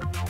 We'll.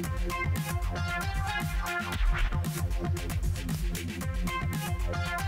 Thank you.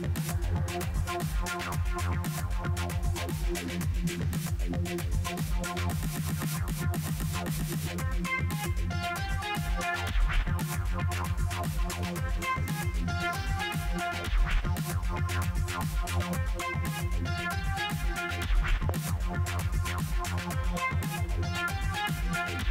Thank Thank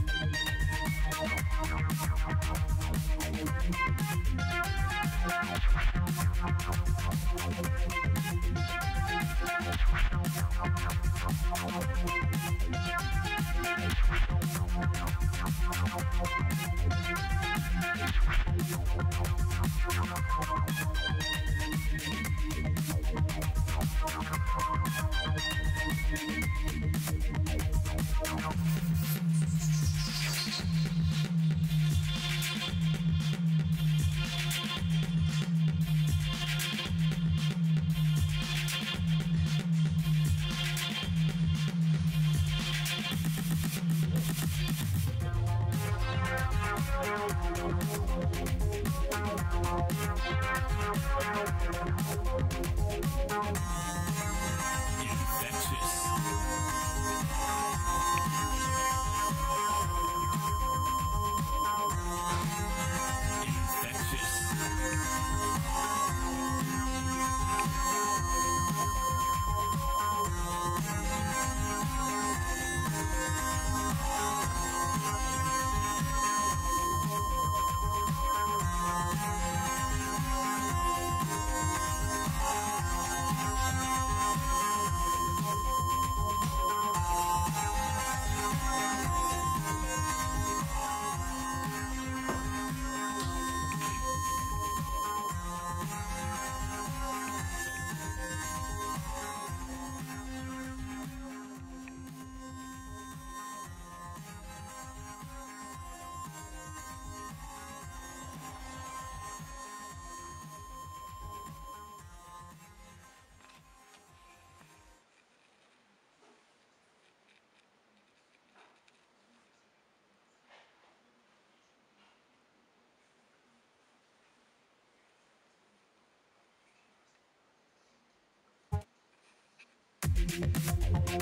Thank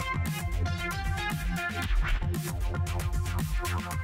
Thank you.